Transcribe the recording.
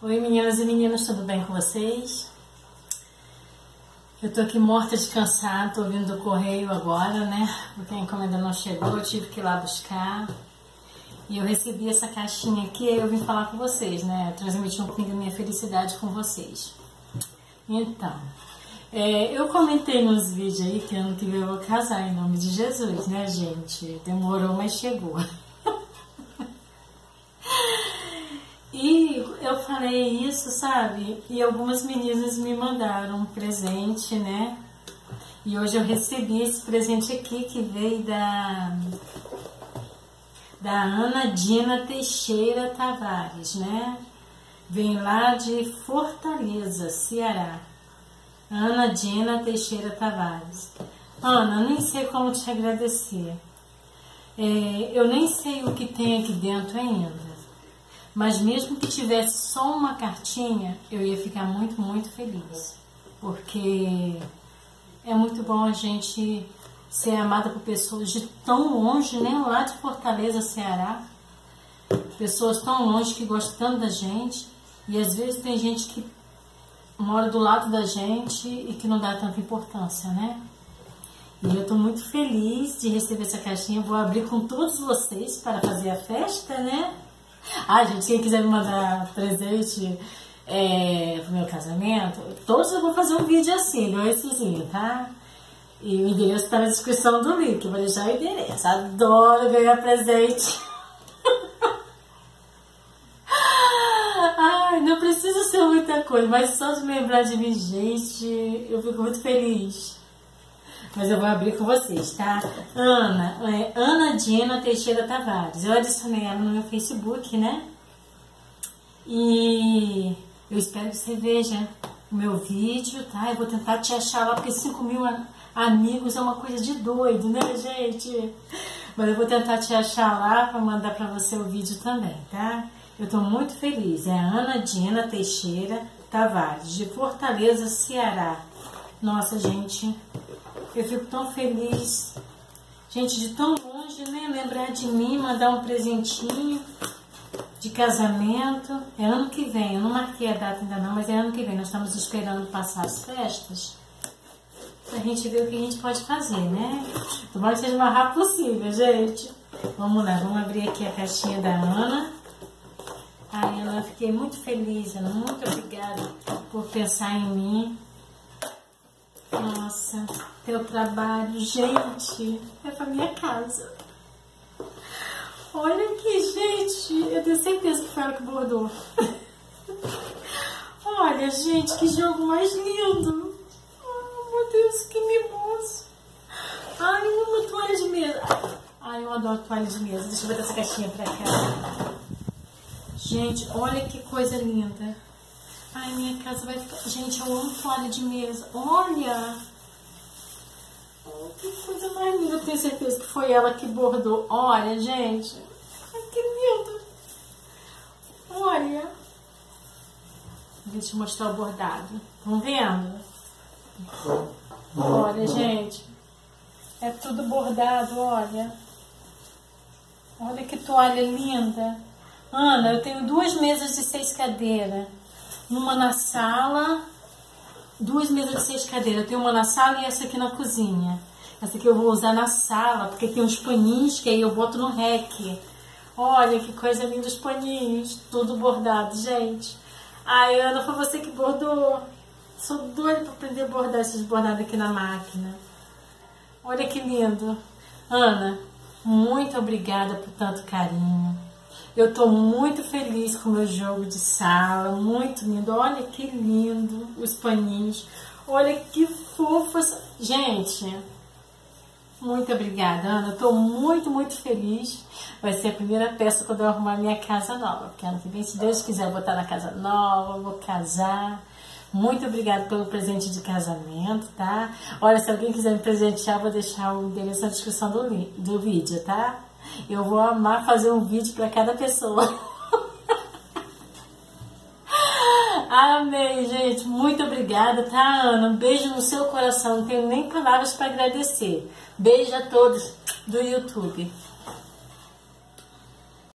Oi meninas e meninos, tudo bem com vocês? Eu tô aqui morta de cansado, tô vindo do correio agora, né? Porque a encomenda não chegou, eu tive que ir lá buscar. E eu recebi essa caixinha aqui eu vim falar com vocês, né? Transmitir um pouquinho da minha felicidade com vocês. Então, é, eu comentei nos vídeos aí que ano que vem eu vou casar em nome de Jesus, né, gente? Demorou, mas chegou. E eu falei isso, sabe? E algumas meninas me mandaram um presente, né? E hoje eu recebi esse presente aqui que veio da da Ana Dina Teixeira Tavares, né? Vem lá de Fortaleza, Ceará. Ana Dina Teixeira Tavares. Ana, nem sei como te agradecer. É, eu nem sei o que tem aqui dentro ainda. Mas mesmo que tivesse só uma cartinha, eu ia ficar muito, muito feliz. Porque é muito bom a gente ser amada por pessoas de tão longe, né? Lá de Fortaleza, Ceará. Pessoas tão longe que gostam tanto da gente. E às vezes tem gente que mora do lado da gente e que não dá tanta importância, né? E eu estou muito feliz de receber essa caixinha. Vou abrir com todos vocês para fazer a festa, né? Ah, gente, quem quiser me mandar presente é, pro meu casamento, todos eu vou fazer um vídeo assim, não essezinho, tá? E o endereço está na descrição do link, vou deixar o endereço. Adoro ganhar presente. Ai, não precisa ser muita coisa, mas só de lembrar de mim, gente, eu fico muito feliz. Mas eu vou abrir com vocês, tá? Ana, é Ana Dina Teixeira Tavares. Eu adicionei ela no meu Facebook, né? E eu espero que você veja o meu vídeo, tá? Eu vou tentar te achar lá, porque 5 mil amigos é uma coisa de doido, né, gente? Mas eu vou tentar te achar lá para mandar para você o vídeo também, tá? Eu tô muito feliz. É Ana Dina Teixeira Tavares, de Fortaleza, Ceará. Nossa, gente, eu fico tão feliz. Gente, de tão longe, né? Lembrar de mim, mandar um presentinho de casamento. É ano que vem, eu não marquei a data ainda não, mas é ano que vem. Nós estamos esperando passar as festas pra gente ver o que a gente pode fazer, né? Tomara que seja o mais rápido possível, gente. Vamos lá, vamos abrir aqui a caixinha da Ana. Ai, Ana, fiquei muito feliz, Ana. Muito obrigada por pensar em mim. Nossa, teu trabalho, gente, é pra minha casa. Olha aqui, gente, eu tenho certeza que foi ela que bordou. Olha, gente, que jogo mais lindo. Oh, meu Deus, que mimoso. Ai, uma toalha de mesa. Ai, eu adoro toalha de mesa. Deixa eu botar essa caixinha pra cá. Gente, olha que coisa linda. Ai, minha casa vai ficar... Gente, eu amo toalha de mesa. Olha! Oh, que coisa mais linda. Eu tenho certeza que foi ela que bordou. Olha, gente. Ai, que lindo. Olha. Deixa eu mostrar o bordado. Estão vendo? Olha, gente. É tudo bordado, olha. Olha que toalha linda. Ana, eu tenho duas mesas de seis cadeiras uma na sala, duas mesas de seis cadeiras. Eu tenho uma na sala e essa aqui na cozinha. Essa aqui eu vou usar na sala, porque tem uns paninhos que aí eu boto no rec. Olha que coisa linda os paninhos, tudo bordado, gente. Ai, Ana, foi você que bordou. Sou doida para aprender a bordar esses bordados aqui na máquina. Olha que lindo. Ana, muito obrigada por tanto carinho. Eu estou muito feliz com o meu jogo de sala, muito lindo. Olha que lindo os paninhos. Olha que fofas. Gente, muito obrigada, Ana. Estou muito, muito feliz. Vai ser a primeira peça quando eu arrumar minha casa nova. Porque ano que vem, se Deus quiser, eu vou estar na casa nova, vou casar. Muito obrigada pelo presente de casamento, tá? Olha, se alguém quiser me presentear, vou deixar o endereço na descrição do, do vídeo, tá? Eu vou amar fazer um vídeo para cada pessoa. Amei, gente. Muito obrigada, tá, Ana? Um beijo no seu coração. Não tenho nem palavras para agradecer. Beijo a todos do YouTube.